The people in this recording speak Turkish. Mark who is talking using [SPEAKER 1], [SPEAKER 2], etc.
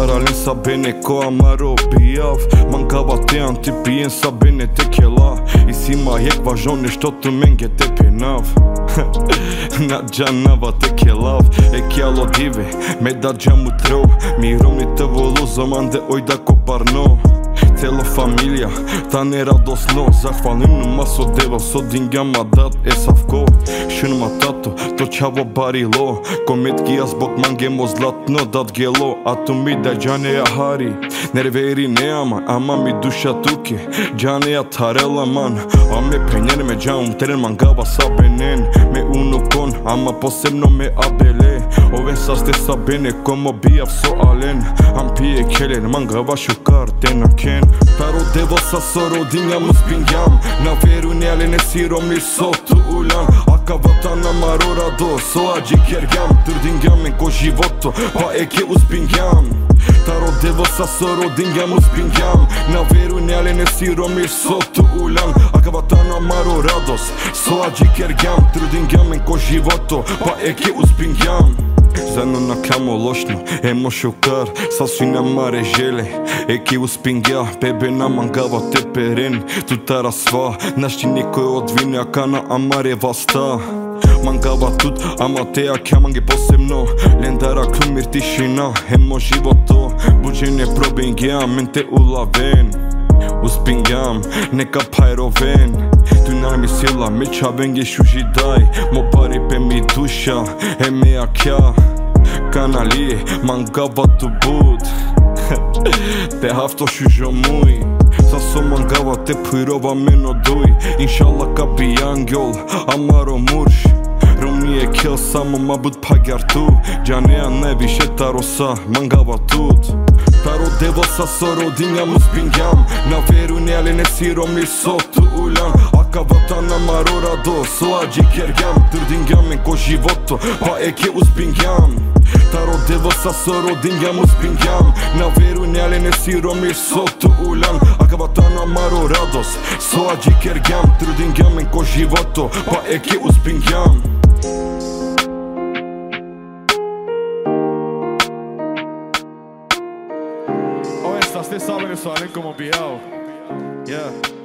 [SPEAKER 1] Каралин са бене која маро бијав Манкава те антипиен са бене те кела. И си ма ек важо што ту мен ге те пенав. На джанава те келав. Е кјало диве, ме да джаму тров Ми ромите во лузо манде ој да копарно. Cela familja, ta ne rados no Zahvalnim në maso deva, so dinga ma dat e savko Shën ma tato, to qavo bari lo Komet ki as bok mange mo dat gelo A tu mi da gjane ja hari. Nerveri ne ama, ama mi dusha tuke Gjane ja tarela man. A me penjen me gjam, teren man gava sa benen Me uno kon, ama posem no me abele. Ove sa ste sa bene, komo bijav so alen Am pije kelen, man gava shukar, tena ken Parodivo sa sorodinja më spinjam Në veru njelin né e sirom një sot të ulam Aka vatana marora do, soa gjikjer jam Tërdin jam e ko životo, pa e kje u spinjam Tarodevo sa sorodin jam u spinjam Në veru njelin né e sirom një sot të ulam Aka vatana marora dos, soa gjikjer jam Tërdin jam e ko životo, pa e kje u spinjam Zeno na klamo loshno, e mo shukar Sa syna mare zhele, e ki u spingja Bebe na mangava te perin, tu ta rasva Nashti niko e odvine, a kana amare vasta Mangava tut, ama te a kja mangi posem no Lendara klumir ti shina, e mo životo Bugjene probingja, mente u laven U spingjam, ne ka pajroven Tu nami sila, e Kanali, man gava të bud. Te hafto shu zhomuj Sa so man gava te pyjrova me no duj. Inshallah ka pi angjoll, amaro mursh. Rumni e kjo sa më ma bud pa gjartu Gjane a ne vishe ta rosa, man gava tut. Taro devo sa soro dinja më spingjam Na veru njale ne siro mi sot të ulan. A ka vata na marora do So a gjikjer jam. Tër dinjam e ko zhivoto Pa e ke u spingjam Tarot devosa sorodinyamız bingam Naverun jelin e siromirë sot të ulan Akaba ta në maru rados So a gjikër gjam Trudin gjam në ko zhivoto Pa e ki
[SPEAKER 2] uspingjam Esta stessa versione come Yeah.